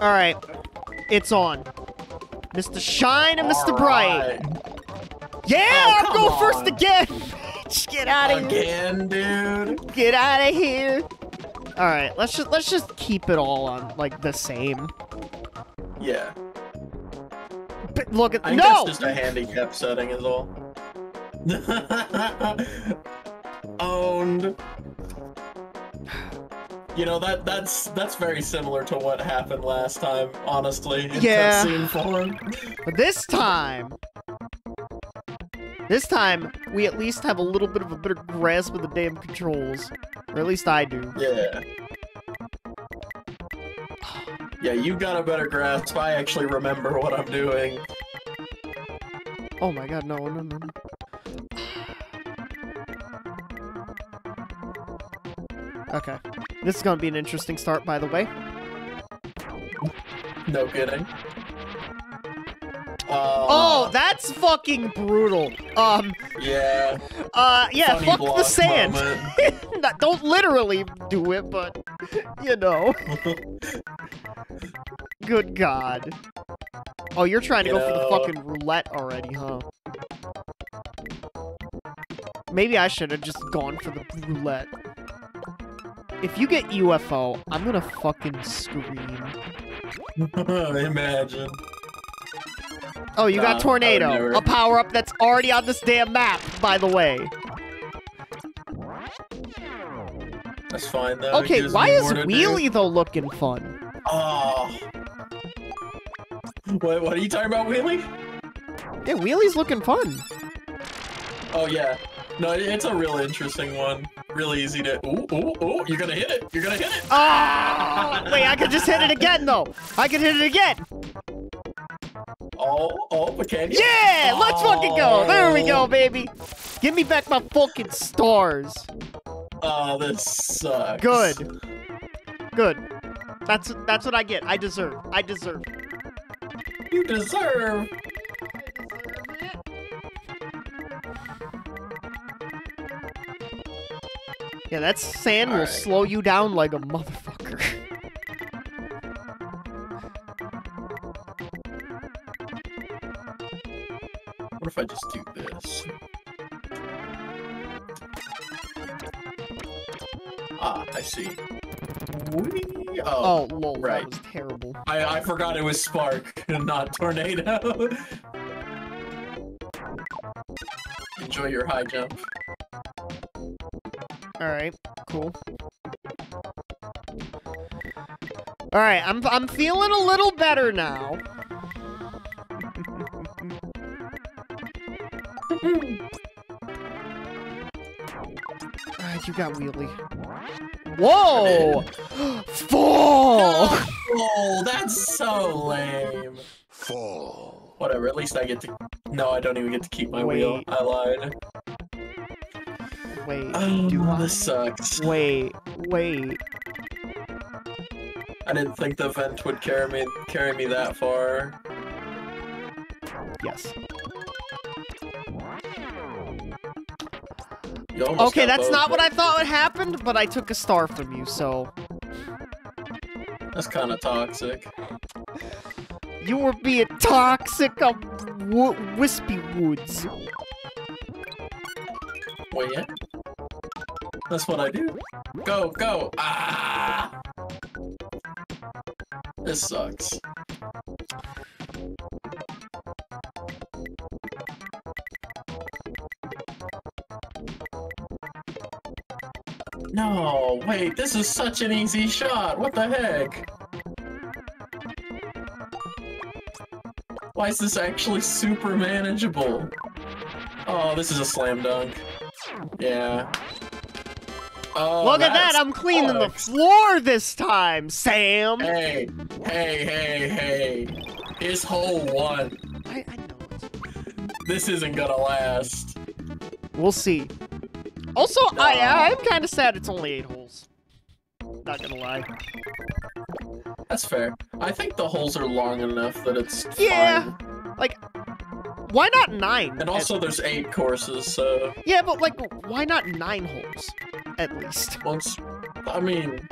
All right, it's on. Mr. Shine and Mr. Bright. Alright. Yeah, Oh, I'm going first again. Get out of here. Again, dude. Get out of here. All right, let's just let's just keep it all on like the same. Yeah. But look at I think no. that's just a handicap setting is all. Owned. You know that that's that's very similar to what happened last time, honestly. In Yeah. cutscene form. But this time, this time we at least have a little bit of a better grasp of the damn controls, or at least I do. Yeah. Yeah, you got a better grasp. I actually remember what I'm doing. Oh my god, no, no, no, no. Okay. This is gonna be an interesting start, by the way. No kidding. Uh, Oh, that's fucking brutal. Um, yeah. uh, yeah, fuck the sand. Not- Don't literally do it, but, you know. Good god. Oh, you're trying to You go for the fucking roulette already, huh? Maybe I should have just gone for the roulette. If you get UFO, I'm gonna fucking scream. Imagine. Oh, you got tornado, never. a power up that's already on this damn map, by the way. That's fine though. Okay, why is more to do. Wheelie though looking fun? Oh. What, what are you talking about, Wheelie? Yeah, Wheelie's looking fun. Oh yeah. No, it's a real interesting one. Really easy to. Ooh, ooh, ooh! You're gonna hit it. You're gonna hit it. Ah! Wait, I could just hit it again though. I could hit it again. Oh, oh, but can you? Yeah, let's fucking go. There we go, Oh. baby. Give me back my fucking stars. Oh, this sucks. Good. Good. That's that's what I get. I deserve. I deserve. You deserve. Yeah, that sand will Alright. slow you down like a motherfucker. What if I just do this? Ah, I see. Whee! Oh, Oh, lol, right. that was terrible. I, I forgot it was Spark, and not Tornado. Enjoy your high jump. Alright, cool. Alright, I'm I'm feeling a little better now. Alright, you got wheelie. Whoa! Fall! Oh, that's so lame. Fall. Whatever, at least I get to. No, I don't even get to keep my wheel. Wait. I lied. Wait, Oh, do I? this sucks. Wait, wait. I didn't think the vent would carry me carry me that far. Yes. Okay, that's both, not what I thought would happen, but I took a star from you, so That's kind of toxic. you were being toxic um, of w- Whispy Woods. Wait, yeah. That's what I do. Go, go. Ah! This sucks. No, wait, this is such an easy shot. What the heck? Why is this actually super manageable? Oh, this is a slam dunk. Yeah. Oh, Look at that, I'm cleaning the floor this time, Sam. Hey, hey, hey, hey. His hole one. I, I know it. This isn't gonna last. We'll see. Also, I I'm kind of sad it's only eight holes. Not gonna lie. That's fair. I think the holes are long enough that it's Yeah. fine. Like, why not nine? And also there's eight courses, so yeah, but like, why not nine holes at least? once I mean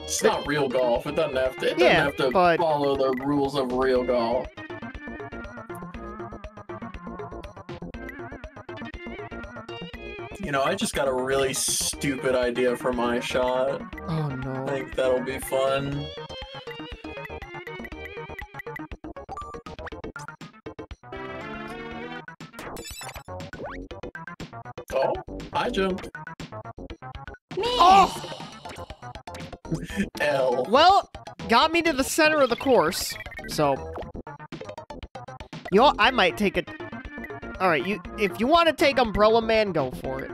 It's not real golf. It doesn't have to. It doesn't Yeah, have to but- follow the rules of real golf. You know, I just got a really stupid idea for my shot. Oh no. I think that'll be fun. Oh, I jumped. Oh! L. Well, got me to the center of the course, so you know. I might take it. All right, you if you want to take Umbrella Man, go for it.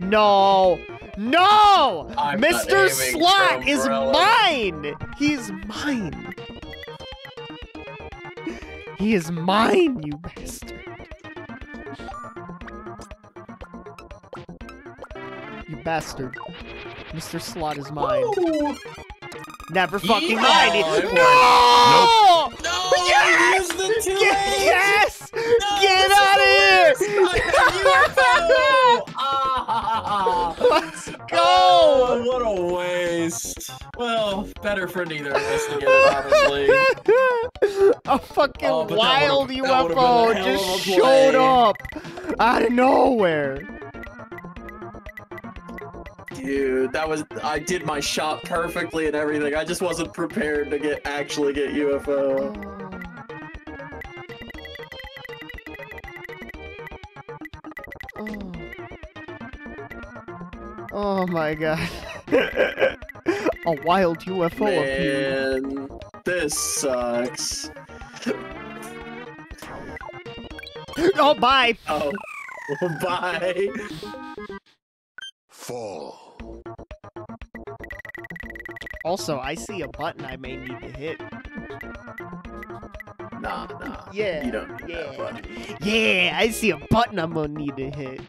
No, no, I'm Mr. Slot is mine. He's mine. He is mine, you bastard. Bastard. Mr. Slot is mine. Ooh. Never fucking Yeehaw, mind it. it No! No! Yes! The two Get, yes! No, Get out of here! worst! I got UFO! Ah! Let's Oh, go! what a waste. Well, better for neither of us to get it, honestly. a fucking Oh, wild would've- that would've been UFO just showed up out of nowhere. Dude, that was I did my shot perfectly and everything. I just wasn't prepared to get actually get UFO. Oh. Oh my god. A wild UFO appeared. Man, this sucks. Oh, bye. Oh, bye. Fall. Also, I see a button I may need to hit. Nah, nah. Yeah. You don't need that yeah. button. Yeah, I see a button I'm gonna need to hit.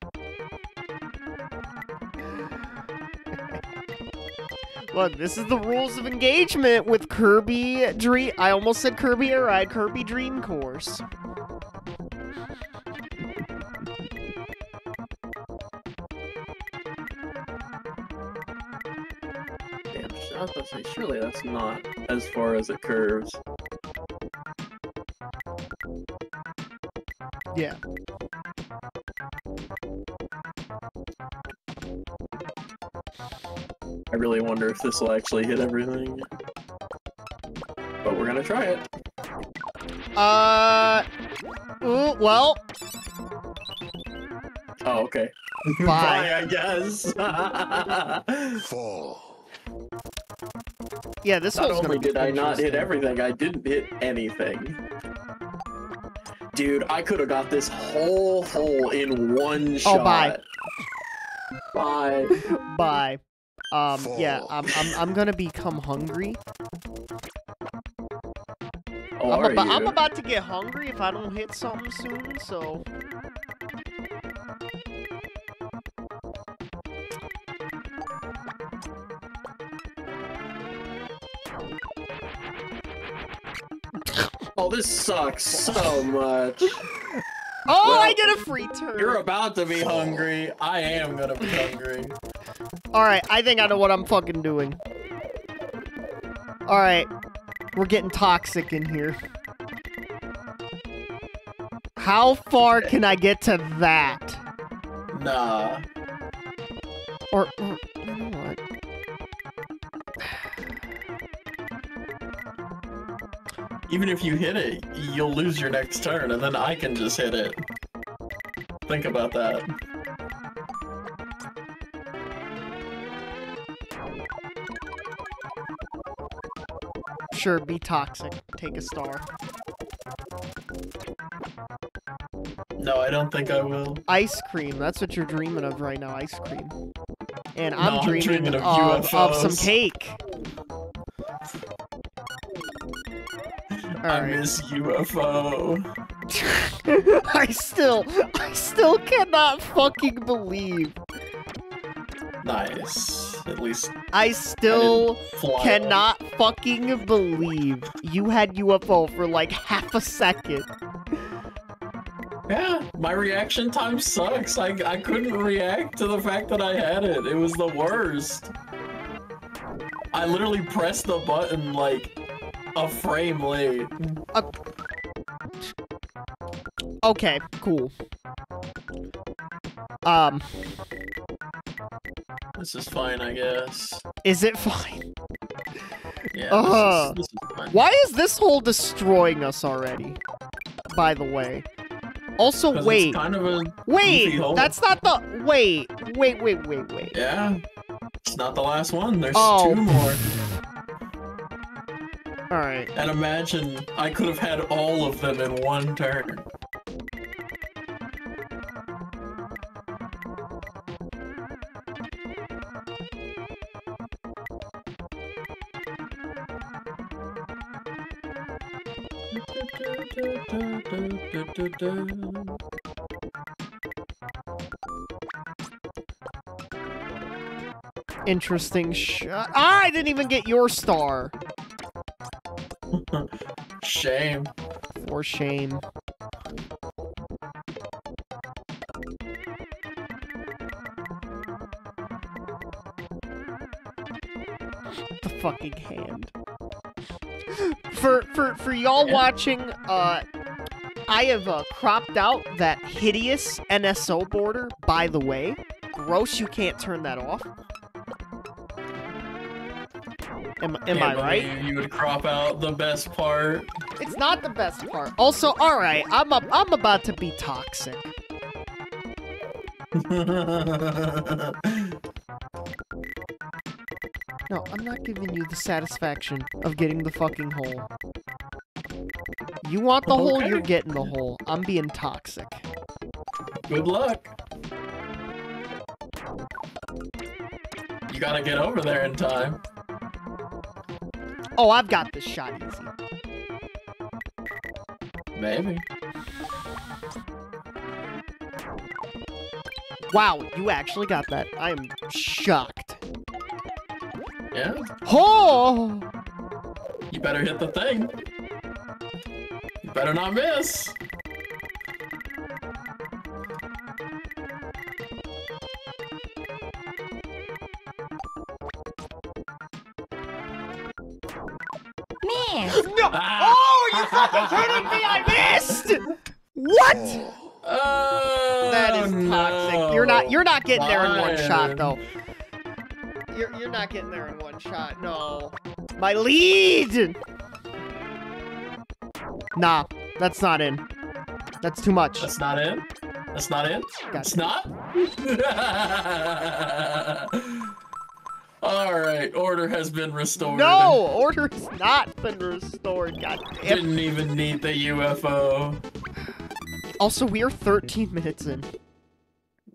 Look, this is the rules of engagement with Kirby Dream. I almost said Kirby Air Ride, Kirby Dream Course. I was about to say, surely that's not as far as it curves. Yeah. I really wonder if this will actually hit everything. But we're gonna try it. Uh. Ooh, well, Oh, okay. Bye. Bye I guess. Not Fall. Yeah, this one's gonna only did I not hit everything, I didn't hit anything. Dude, I could have got this whole hole in one shot. Oh, bye. Bye. Bye. Um, yeah, I'm, I'm, I'm gonna become hungry. Oh, I'm, abo- you? I'm about to get hungry if I don't hit something soon, so. Oh, this sucks so much. Oh, I get a free turn! You're about to be hungry. I am gonna be hungry. Alright, I think I know what I'm fucking doing. Alright, we're getting toxic in here. How far can I get to that? Nah. Or, or Even if you hit it, you'll lose your next turn, and then I can just hit it. Think about that. Sure, be toxic. Take a star. No, I don't think I will. Ice cream. That's what you're dreaming of right now. Ice cream. And I'm I'm dreaming, dreaming of of, of some UFOs. I Alright. miss UFO. I still, I still cannot fucking believe. Nice. At least I still fly. cannot fucking believe you had UFO for like half a second. Yeah, my reaction time sucks. I, I couldn't react to the fact that I had it. It was the worst. I literally pressed the button like a frame late. Okay, cool. Um, This is fine, I guess. is it fine? Yeah, Ugh. this, is, this is fine. Why is this hole destroying us already? By the way. Also, wait, kind of a wait, that's not the. Wait, wait, wait, wait, wait. yeah. It's not the last one. There's Oh. two more. And imagine I could have had all of them in one turn. Interesting I didn't even get your star. Shame. For shame. The fucking hand. For for for y'all Yeah. watching, uh, I have uh, cropped out that hideous NSO border. By the way, gross. You can't turn that off. Am, am I right? You would crop out the best part. It's not the best part. Also, all right, I'm up. I'm about to be toxic. No, I'm not giving you the satisfaction of getting the fucking hole. You want the hole, you're getting the hole. I'm being toxic. Good luck. You gotta get over there in time. Oh, I've got this shot easy. Maybe. Wow, you actually got that. I am shocked. Yeah. Oh! You better hit the thing. You better not miss. Man, No! Ah. Oh, you fucking kidding me? I missed! What? Oh, That is toxic. You're not you're not getting there in one shot though. You're you're not getting there in one shot. No. My lead. Nah, that's not in. That's too much. That's not in. That's not in. Got It's not. All right, order has been restored. No, order has not been restored. God damn. Didn't even need the UFO. Also, we are 13 minutes in.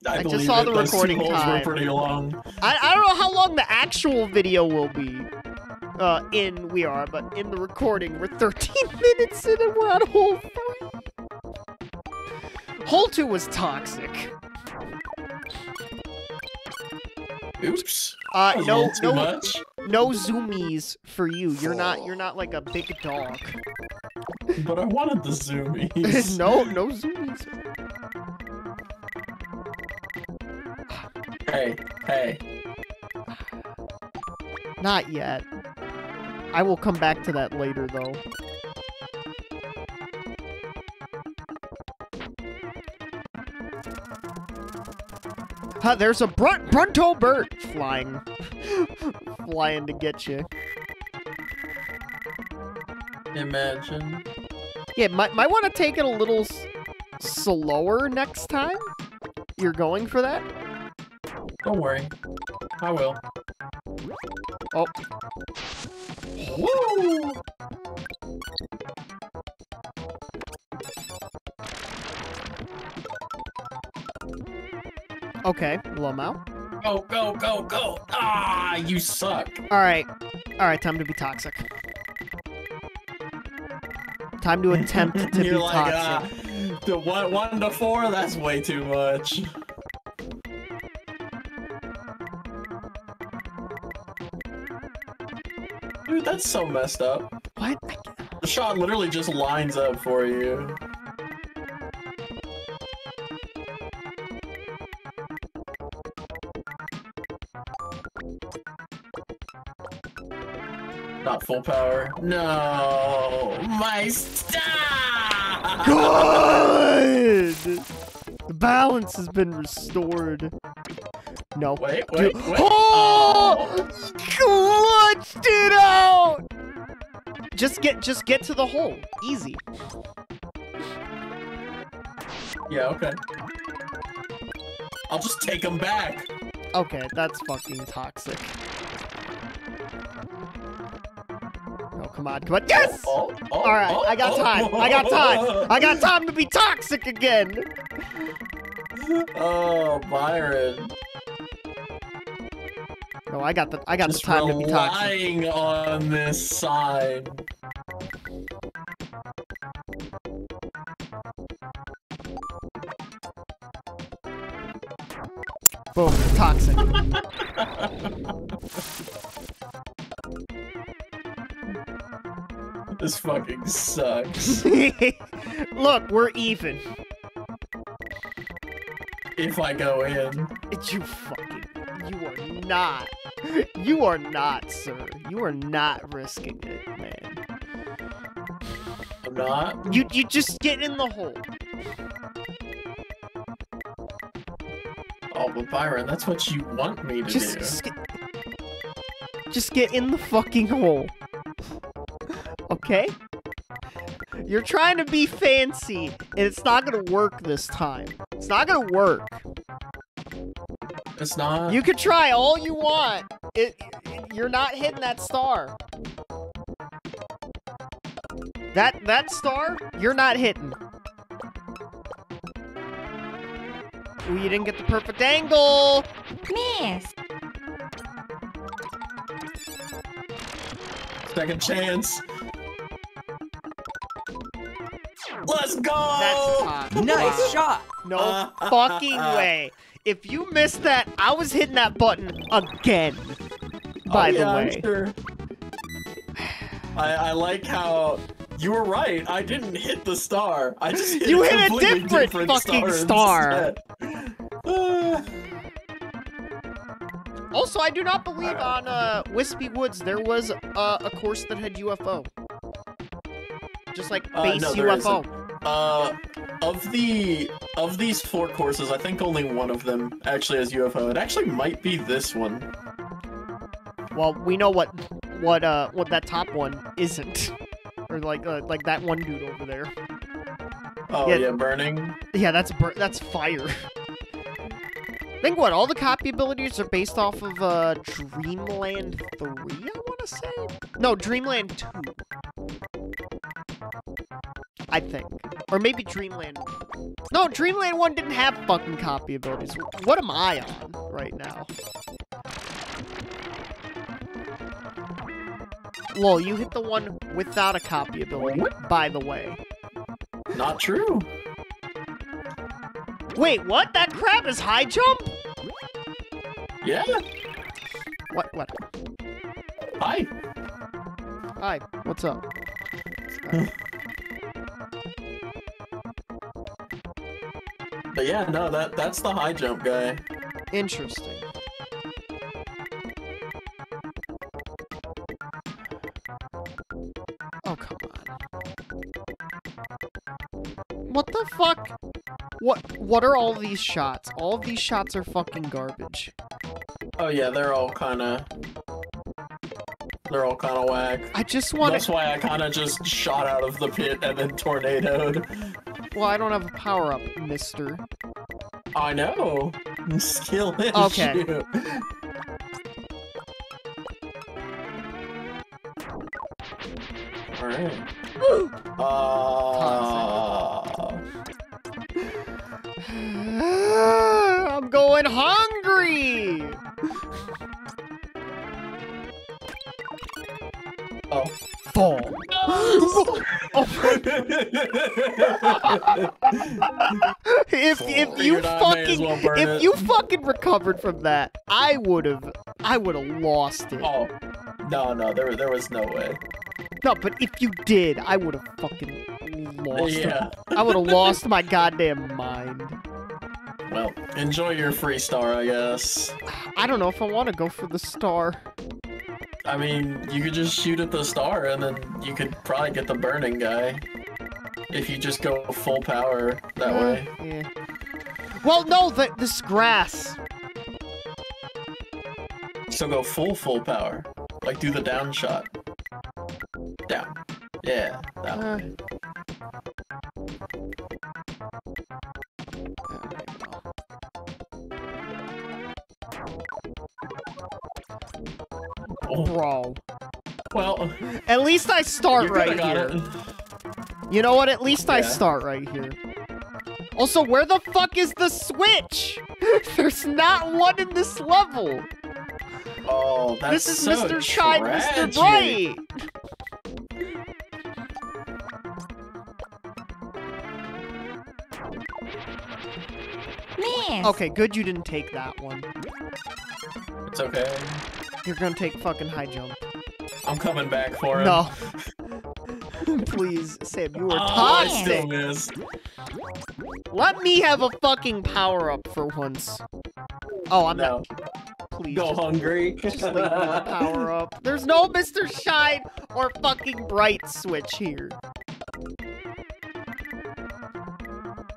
I, I just saw it. the Those two recording holes time. were pretty long. I, I don't know how long the actual video will be. Uh, in we are, but in the recording, we're 13 minutes in and we're on hole three. Hole two was toxic. Oops. Uh, That was a no, no, much. no zoomies for you. You're not, you're not like a big dog. But I wanted the zoomies. no, no zoomies. Hey, hey. Not yet. I will come back to that later, though. Huh, there's a brunt Bronto Burt flying, flying to get you. Imagine. Yeah, might might want to take it a little s- slower next time. You're going for that? Don't worry. I will. Oh. Woo! Okay, Lomao. Go, go, go, go! Ah, you suck. All right, all right. Time to be toxic. Time to attempt to be like, toxic. ah, the one, one to four, that's way too much. Dude, that's so messed up. What? The shot literally just lines up for you. Full power. No, my star. Good! The balance has been restored. No. Wait, wait, wait. Oh! Clutched it out! Just get just get to the hole. Easy. Yeah, okay. I'll just take him back. Okay, that's fucking toxic. Come on, come on. Yes! Oh, oh, oh, All right, I got oh, time. I got oh, time. Oh. I got time to be toxic again. Oh, Byron. No, I got the I got Just the time to be toxic. relying on this sign. Boom, toxic. This fucking sucks. Look, we're even. if I go in. You fucking. You are not. You are not, sir. You are not risking it, man. I'm not. You you just get in the hole. Oh, but Byron, that's what you want me to Just, do. just get. Just get in the fucking hole. Okay? You're trying to be fancy, and it's not gonna work this time. It's not gonna work. It's not. You can try all you want. It, you're not hitting that star. That that star, you're not hitting. Ooh, you didn't get the perfect angle. Miss. Second chance. Let's go! That's. Nice Wow. shot. No fucking way. If you missed that, I was hitting that button again. By Oh, the yeah, I'm way. sure. I, I like how you were right. I didn't hit the star. I just hit You a hit a completely different fucking star. star. Uh, Also, I do not believe on uh, Whispy Woods there was uh, a course that had UFO. Just like Uh, base no, there UFO. uh, of the of these four courses, I think only one of them actually has UFO. It actually might be this one. Well, we know what what uh what that top one isn't, or like uh, like that one dude over there. Oh Yeah. yeah, burning. Yeah, that's bur- that's fire. think what all the copy abilities are based off of uh Dreamland three. I want to say no Dreamland two. I think, or maybe Dreamland. No, Dreamland one didn't have fucking copy abilities. What am I on right now? Lol, you hit the one without a copy ability, by the way. Not true. Wait, what? That crab is high jump? Yeah. What? What? Hi. Hi, what's up? But yeah, no, that that's the high jump guy. Interesting. Oh, come on. What the fuck? What what are all these shots? All of these shots are fucking garbage. Oh yeah, they're all kind of they're all kind of whack. I just want to. That's why I kind of just shot out of the pit and then tornadoed. Well, I don't have a power up, mister. I know. Skill issue. Okay. Alright. Uh, I'm going hungry. oh. Fall. If if you Figured I may as fucking well if it. you fucking recovered from that, I would have I would have lost it. Oh. No, no, there, there was no way. No, but if you did, I would have fucking lost. it. Yeah. I would have lost my goddamn mind. Well, enjoy your free star, I guess. I don't know if I want to go for the star. I mean, you could just shoot at the star, and then you could probably get the burning guy. If you just go full power that Uh, way. Yeah. Well, no, the, this grass. So go full full power. Like do the down shot. Down. Yeah. That Uh, Oh, Bro. well, At least I start right here. it. You know what? At least I start right here. Also, where the fuck is the switch? There's not one in this level. Oh, that's this is so Mr. Shine, Mr. tragic. Bright. Miss. Okay, good you didn't take that one. It's okay. You're gonna take fucking high jump. I'm coming back for him. No. Please, Sam, you are Oh, I still toxic. missed. Let me have a fucking power up for once. Oh, I'm No. not. Please, Go just, hungry. just leave me the power up. There's no Mr. Shine or fucking Bright switch here.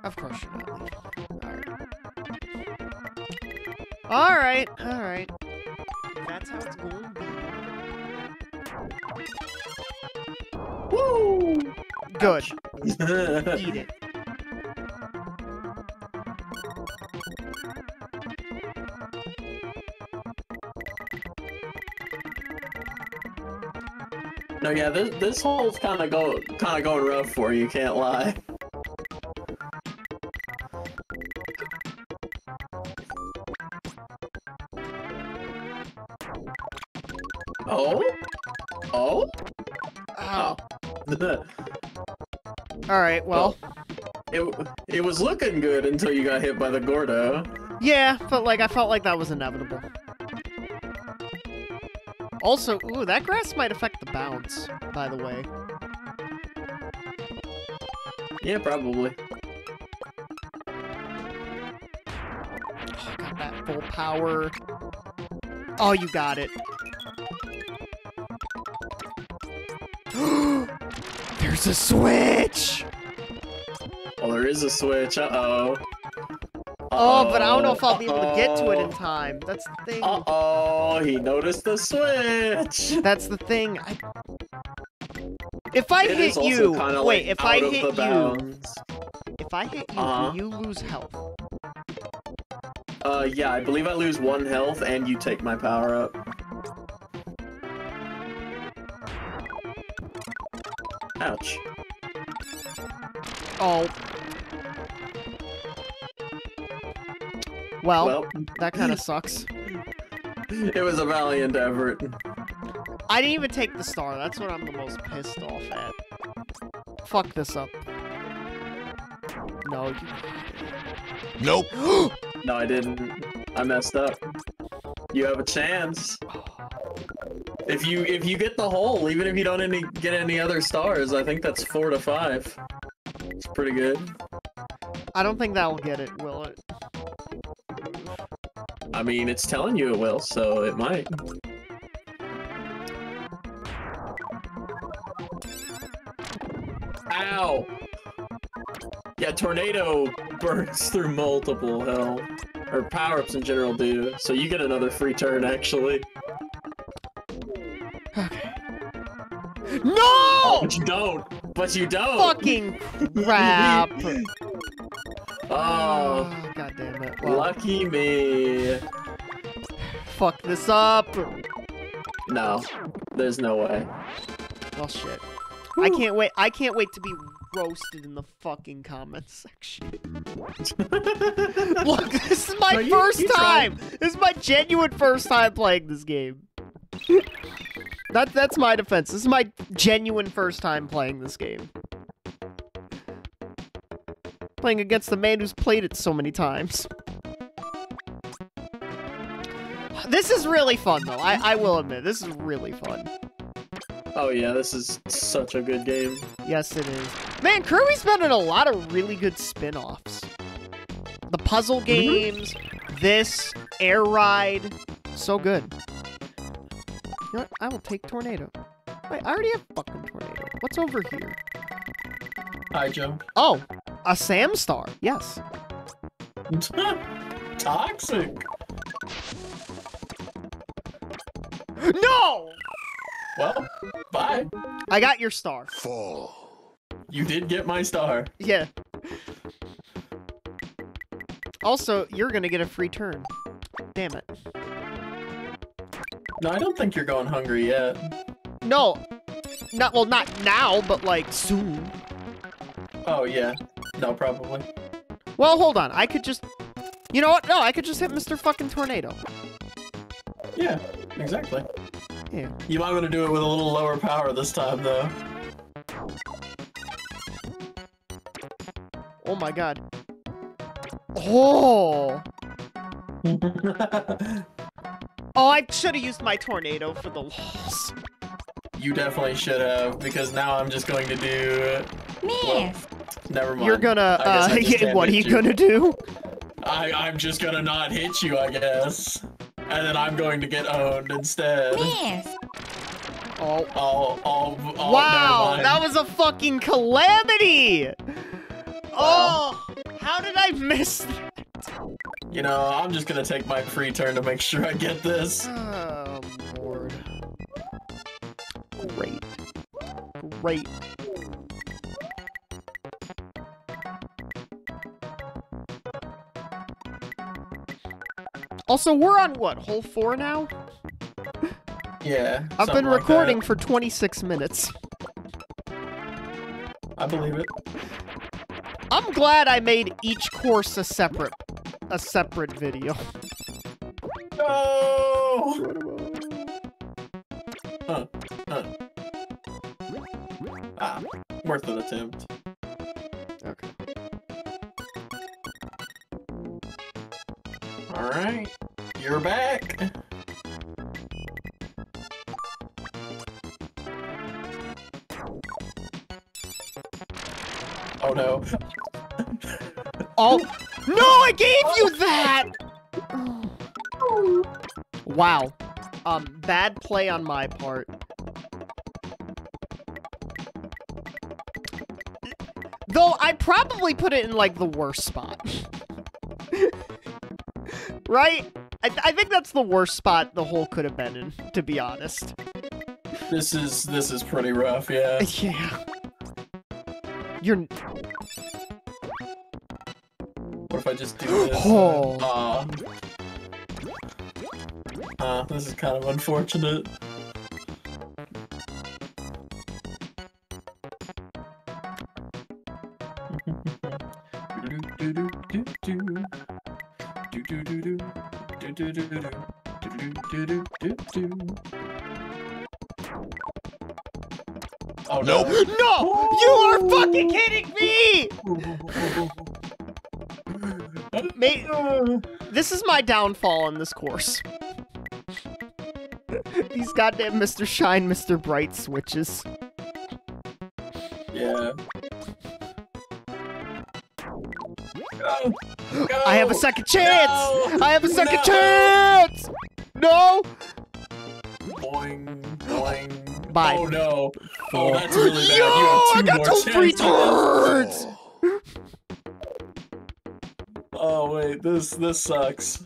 Of course you're not leaving. Alright. Alright, alright. Good. Eat it. no, yeah, this this hole's kind of go kind of going rough for you. Can't lie. Alright, well. it it was looking good until you got hit by the Gordo. Yeah, but like I felt like that was inevitable. Also, ooh, that grass might affect the bounce, by the way. Yeah, probably. Oh, got that full power. Oh, you got it. There's a switch! Oh, there is a switch. Uh oh. Oh, but I don't know if I'll be able to get to it in time. That's the thing. Uh oh, he noticed the switch. That's the thing. I... If I It hit you, wait, like, if I out of hit you, bounds. if I hit you, Uh-huh. do you lose health? Uh, yeah, I believe I lose one health and you take my power up. Ouch. Oh. Well, Well, that kind of sucks. it was a valiant effort. I didn't even take the star. That's what I'm the most pissed off at. Fuck this up. No, you... Nope. No, I didn't. I messed up. You have a chance. If you if you get the hole, even if you don't any get any other stars, I think that's four to five. It's pretty good. I don't think that'll get it, will it? I mean, it's telling you it will, so it might. Ow! Yeah, tornado burns through multiple hell. Or power-ups in general do, so you get another free turn, actually. No! But you don't! But you don't! Fucking crap! Oh, Oh, God damn it. Well, lucky me. fuck this up. No, there's no way. Well, shit. I can't wait. I can't wait to be roasted in the fucking comments section. Look, this is my No, you- first you tried. time. This is my genuine first time playing this game. That that's my defense. This is my genuine first time playing this game. Playing against the man who's played it so many times. This is really fun, though. I, I will admit, this is really fun. Oh yeah, this is such a good game. Yes, it is. Man, Kirby's been in a lot of really good spin-offs. The puzzle mm-hmm. games, this, Air Ride, so good. You know what? I will take tornado. Wait, I already have fucking tornado. What's over here? High jump. Oh, a Sam Star. Yes. Toxic. No! Well, bye. I got your star. Fall. You did get my star. Yeah. Also, you're gonna get a free turn. Damn it. No, I don't think you're going hungry yet. No. Not well, not now, but like soon. Oh yeah. No, probably. Well, hold on. I could just. You know what? No, I could just hit Mr. Fucking Tornado. Yeah, exactly. Yeah. You might want to do it with a little lower power this time, though. Oh my god. Oh. Oh, I should have used my tornado for the loss. you definitely should have, because now I'm just going to do. Miss. Never mind. You're gonna. Uh, I just can't what are hit you gonna do? I, I'm just gonna not hit you, I guess. And then I'm going to get owned instead. Miss. Oh. I'll, I'll, I'll, wow, never mind. that was a fucking calamity. Oh, how did I miss that? You know, I'm just gonna take my free turn to make sure I get this. Oh, Lord. Great. Great. Also, we're on what, hole four now? Yeah. I've been like recording that. for 26 minutes. I believe it. I'm glad I made each course a separate, a separate video. No! Huh. Huh. Ah, worth an attempt. Okay. Alright. You're back. Oh no. Oh, no, I gave you that! Wow. Um, bad play on my part. Though I probably put it in like the worst spot. right? I, I think that's the worst spot the hole could have been in, to be honest. This is this is pretty rough, yeah. Yeah. You're. What if I just do this? Oh. Aw. Uh, this is kind of unfortunate. Oh no. Nope. No! You are fucking kidding me! Mate, oh. this is my downfall in this course. These goddamn Mr. Shine, Mr. Bright switches. Yeah. Go. Go. I have a second chance! No! I have a second No! chance! No! Boing, boing. Bye. Oh no. Oh, that's really bad. Yo, you have two I got more two free chances. turns! Wait, this this sucks.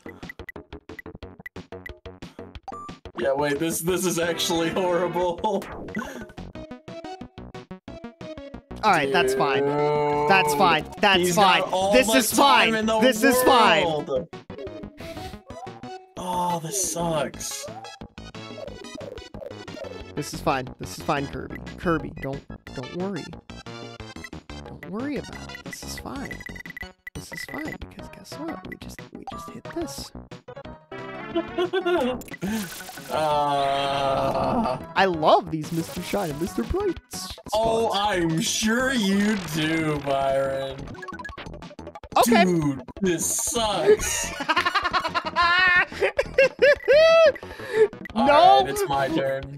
Yeah, wait, this this is actually horrible. Alright, that's fine. That's fine. That's He's fine. This is fine. time in the This is fine. Oh, this sucks. This is fine. This is fine, Kirby. Kirby, don't don't worry. Don't worry about it. This is fine. This is fine because guess what? We just we just hit this. uh, I love these Mr. Shine and Mr. Bright. s- oh. I'm sure you do, Byron. okay. Dude, this sucks. no. Alright, it's my turn.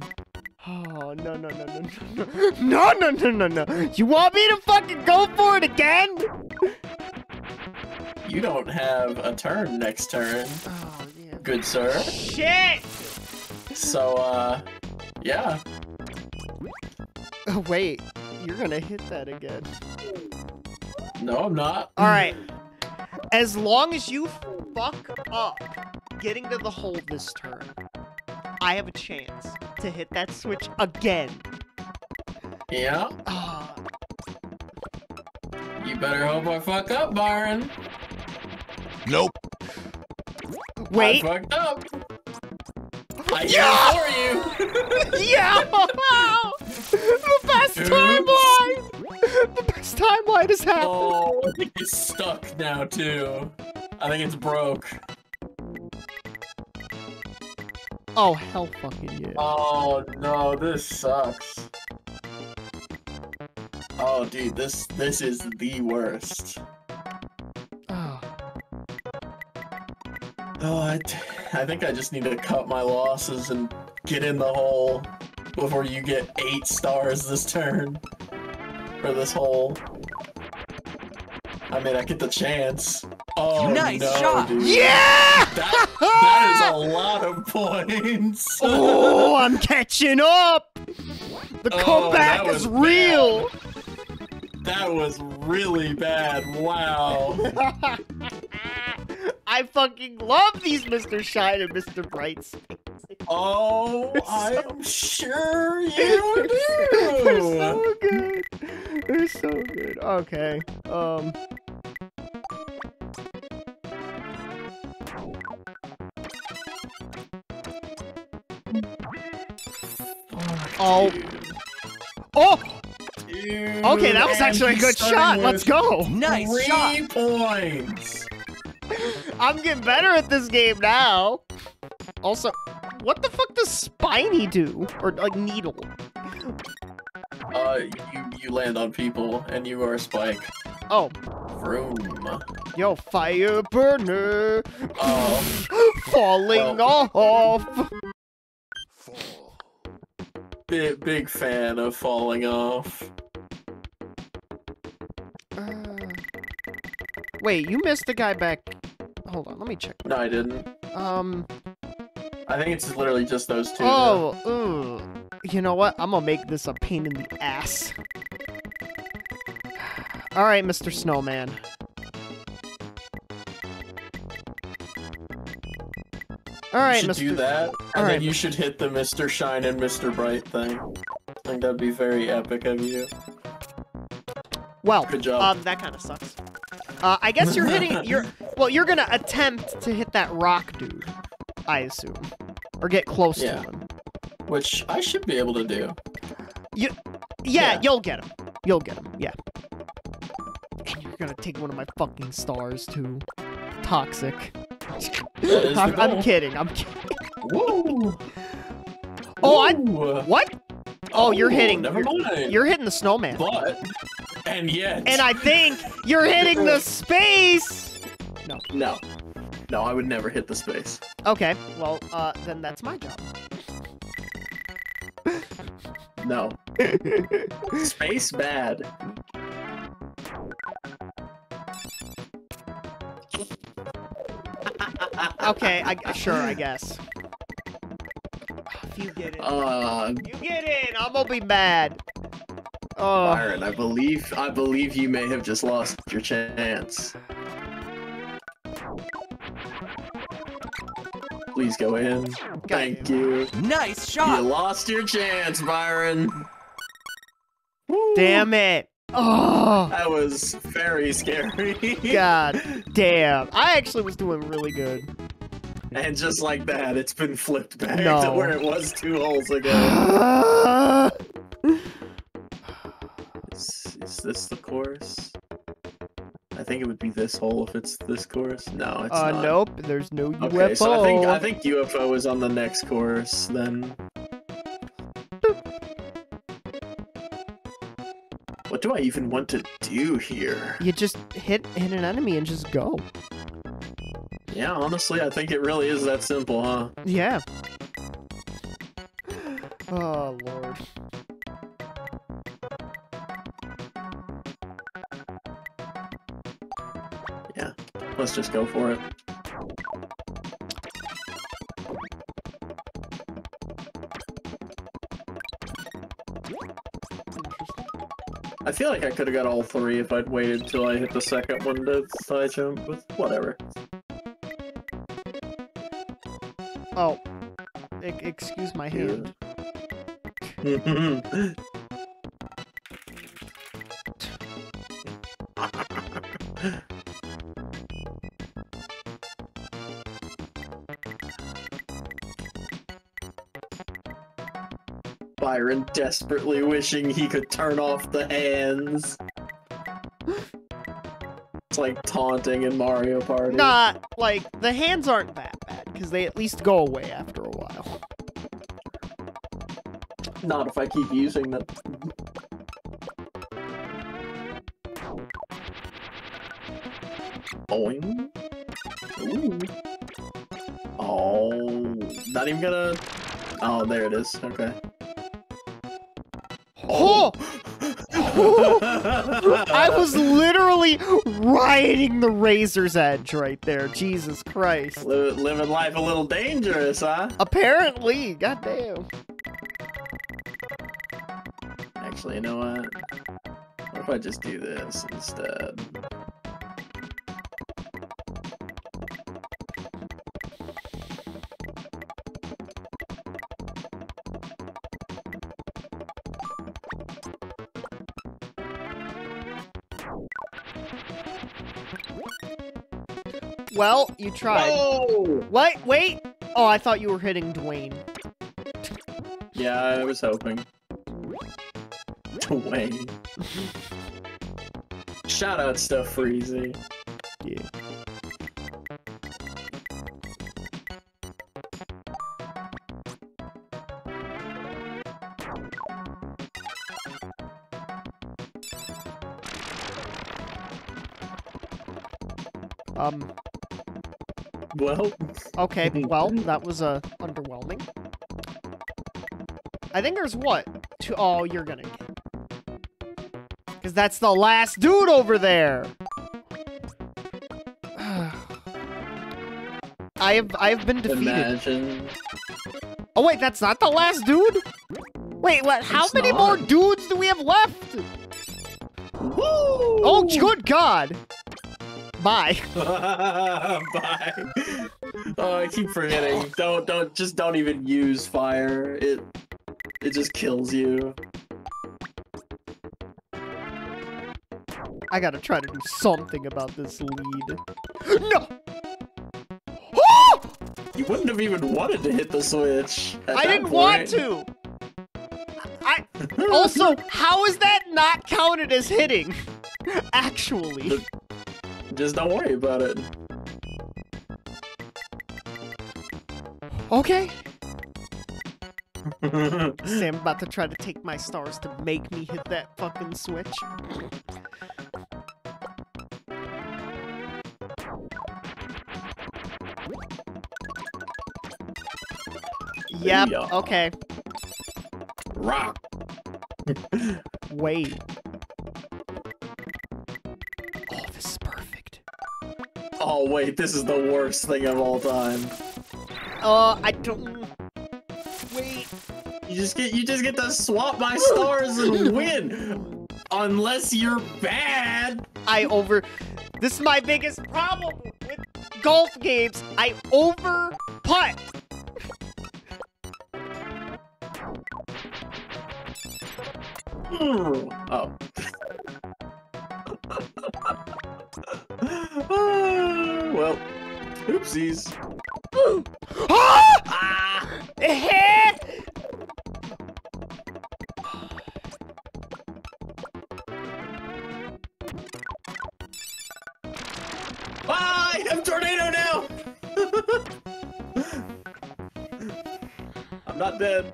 Oh no no no no no no no no no no no! You want me to fucking go for it again? You don't have a turn next turn, Oh yeah. good sir. Shit! So, uh, Yeah. Oh, wait, you're gonna hit that again. No, I'm not. All right. As long as you fuck up getting to the hole this turn, I have a chance to hit that switch again. Yeah. Ah, You better hope I fuck up, Byron. Nope. wait. I fucked up. I Yeah! yeah! for you. yeah! the best Oops. timeline! The best timeline has happened. oh, I think it's stuck now too. I think it's broke. Oh, hell fucking yeah. Oh no, this sucks. Oh, dude, this this is the worst. Oh, I, I think I just need to cut my losses and get in the hole before you get eight stars this turn. For this hole. I mean, I get the chance. Oh, Nice no, shot. dude. Yeah! That, that is a lot of points. Oh, I'm catching up! The Oh, comeback is real! That was really bad. Wow. I fucking love these Mr. Shine and Mr. Brights. Oh, I'm sure you do. They're so good. They're so good. Okay. Um. Oh. Oh. Dude, Okay, that was actually a good shot. Let's go. Nice Three shot. points. I'm getting better at this game now. Also, what the fuck does Spiny do? Or like Needle? Uh, you you land on people, and you are a Spike. Oh, Vroom. yo, fire burner, Oh, falling off. Fall. big big fan of falling off. Wait, you missed the guy back. Hold on, let me check. No, I didn't. Um. I think it's literally just those two. Oh, ugh. You know what? I'm gonna make this a pain in the ass. All right, Mr. Snowman. All right, you should Mr. do that, and All then right, you should hit the Mr. Shine and Mr. Bright thing. I think that'd be very epic of you. Well, Good job. um, that kind of sucks. Uh, I guess you're hitting. You're well. You're gonna attempt to hit that rock dude. I assume, or get close Yeah. to him. Which I should be able to do. Yeah, Yeah. you'll get him. You'll get him. Yeah. And you're gonna take one of my fucking stars too. Toxic. That is the I'm, I'm kidding. I'm kidding. Woo! Oh, I- Woo! What? Oh, you're hitting. Never you're, mind. you're hitting the snowman. But and yet. And I think you're hitting the space. no, no, No, I would never hit the space. Okay. Well, uh, then that's my job. No, space bad. okay. I sure. I guess. If you get it, Uh, you get in. I'm gonna be mad. Oh. Byron, I believe I believe you may have just lost your chance. Please go in. Thank you. Nice shot. You lost your chance, Byron. Woo. Damn it. Oh. That was very scary. God damn. I actually was doing really good. And just like that, it's been flipped back to where it was two holes ago. is, is this the course? I think it would be this hole if it's this course. No, it's uh, not. nope. There's no UFO. Okay, so I think I think UFO is on the next course then. What do I even want to do here? You just hit hit an enemy and just go. Yeah, honestly, I think it really is that simple, huh? Yeah. Let's just go for it. I feel like I could have got all three if I'd waited till I hit the second one to side jump with whatever. Oh. I excuse my hand. Byron desperately wishing he could turn off the hands. It's like taunting in Mario Party. Not like the hands aren't that bad because they at least go away after a while. Not if I keep using them. Boing. Ooh. Oh, not even gonna. Oh, there it is. Okay. Oh! I was literally riding the razor's edge right there. Jesus Christ. Li- living life a little dangerous, huh? Apparently, goddamn. Actually, you know what? What if I just do this instead? Well, you tried. Whoa! Wait, wait. Oh, I thought you were hitting Dwayne. Yeah, I was hoping. Dwayne. Shout out Stuff Freezy. Well, okay, well, that was, uh, underwhelming. I think there's what? Two, oh, you're gonna get. Because that's the last dude over there! I have, I have been defeated. imagine. Oh wait, that's not the last dude? Wait, what? How It's many not. more dudes do we have left? Woo! Oh, good God! Bye. Bye. Oh, I keep forgetting. Don't, don't, just don't even use fire. It, it just kills you. I gotta try to do something about this lead. No! Oh! You wouldn't have even wanted to hit the switch. I didn't want to! I also, how is that not counted as hitting? Actually. Just don't worry about it. Okay. Sam about to try to take my stars to make me hit that fucking switch. Yep, Yeah. okay. Rock. Wait. Oh, this is perfect. Oh wait, this is the worst thing of all time. Uh, I don't... Wait. You just get you just get to swap my stars and win. Unless you're bad. I over. This is my biggest problem with golf games. I over putt. Oh. well, oopsies. Dead.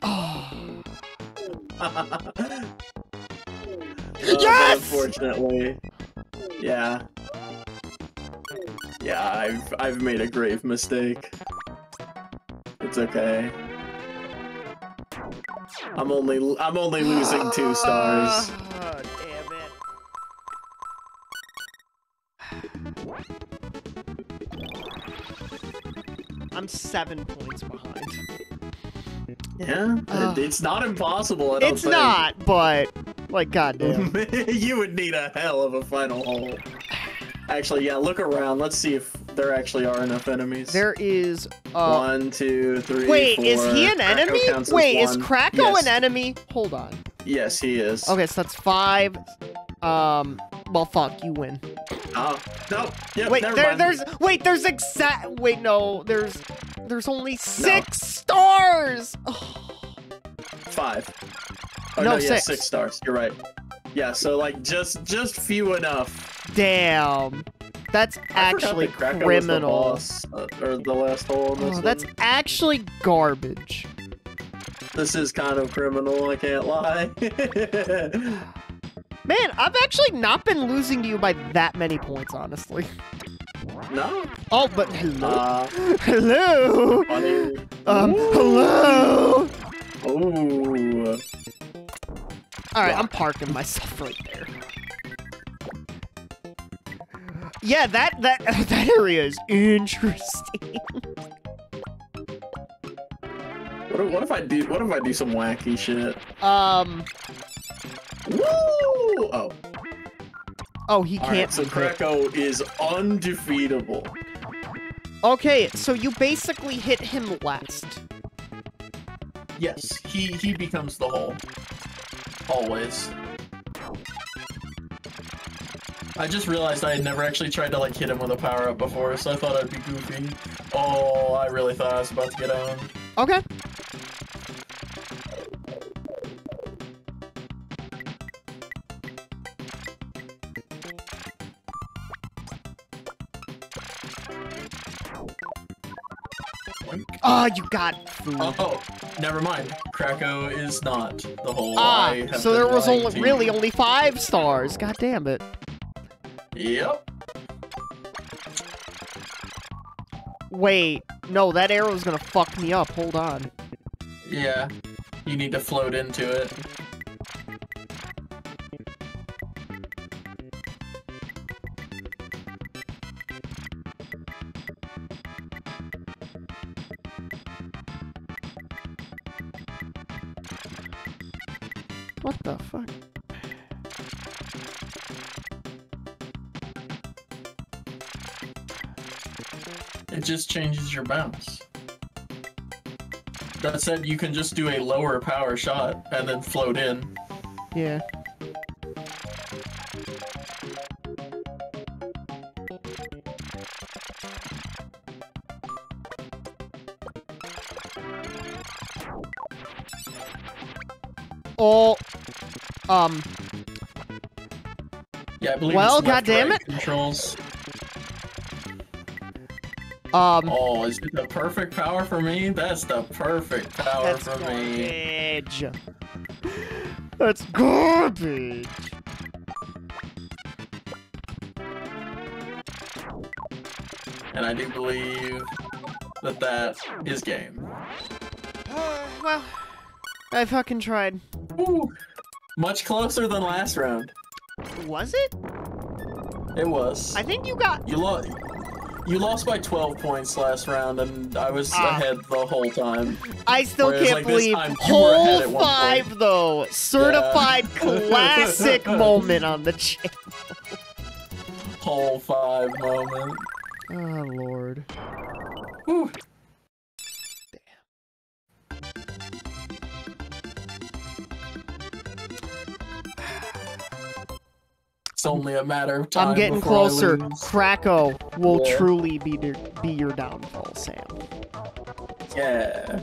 Oh. Uh, Yes! Unfortunately, yeah, yeah. I've I've made a grave mistake. It's okay. I'm only I'm only losing two stars. seven points behind. Yeah, it- it's not impossible. I don't It's think. not, but like goddamn. you would need a hell of a final hole. Actually, yeah, look around. Let's see if there actually are enough enemies. there is uh One, two, three. Wait, is he an Kracko enemy? Wait, is one. Kracko yes. an enemy? Hold on. Yes, he is. Okay, so that's five. Um, well, fuck, you win. Oh, no. Yep, Wait, never there, there's wait, there's exact. Wait, no, there's there's only six stars. Oh, five. Oh, No, no, yeah, six. six stars. You're right. Yeah, so like just just few enough. damn, that's I actually that Kracko was the criminal. boss, uh, or the last hole Oh, that's one. actually garbage. This is kind of criminal. I can't lie. Man, I've actually not been losing to you by that many points, honestly. No. Oh, but hello, Uh, hello, funny. um, Ooh. hello. Ooh. All right, I'm parking myself right there. Yeah, that that that area is interesting. What if, what if I do? What if I do some wacky shit? Um. Woo! Oh, Oh, he all can't. right. So. Kracko is undefeatable. Okay, so you basically hit him last. Yes, he he becomes the hole. Always. I just realized I had never actually tried to like hit him with a power up before, so I thought I'd be goofy. Oh, I really thought I was about to get owned. Okay. You got food. Oh, never mind. Kracko is not the hole. ah, I have so there was only really only five stars. God damn it. Yep. Wait, no, that arrow's gonna fuck me up. Hold on. Yeah. You need to float into it. Changes your bounce. That said, you can just do a lower power shot and then float in. Yeah. Oh, um, Yeah, I believe. Well, goddammit. right Controls. Um, Oh, is it the perfect power for me? That's the perfect power that's for me. garbage. That's garbage. And I do believe that that is game. well, I fucking tried. Ooh, much closer than last round. Was it? It was. I think you got. You lost. You lost by 12 points last round, and I was Ah. ahead the whole time. I still Whereas, can't like, believe time, you were ahead whole five point. though. Certified classic moment on the channel. Whole five moment. Oh lord. Whew. It's only a matter of time. I'm getting closer. lose. Kracko will Yeah. truly be your, be your downfall, Sam. Yeah.